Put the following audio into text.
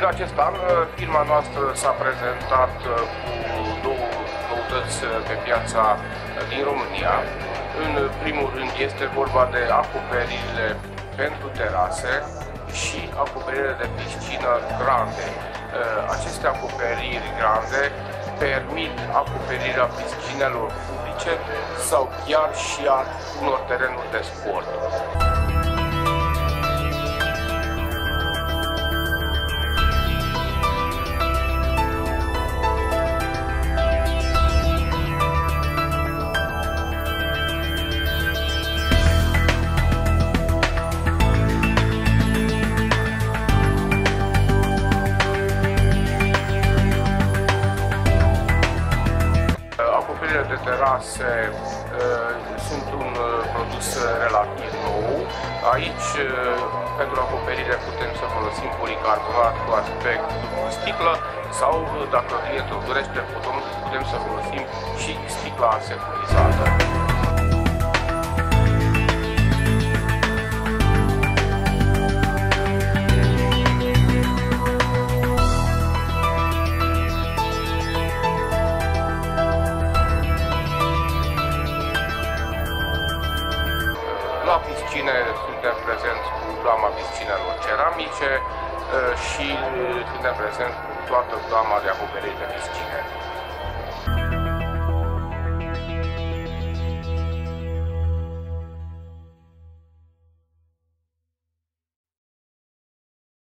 În acest an, firma noastră s-a prezentat cu două noutăți pe piața din România. În primul rând este vorba de acoperirile pentru terase și acoperirile de piscină grande. Aceste acoperiri grande permit acoperirea piscinelor publice sau chiar și a unor terenuri de sport. Terase uh, sunt un uh, produs relativ nou. Aici, uh, pentru acoperire, putem să folosim policarbonat cu aspect sticlă sau, dacă clientul dorește, putem, putem să folosim și sticla securizată. La piscine suntem prezenți cu gama piscinelor ceramice și suntem prezenți cu toată gama de acoperiri de piscine.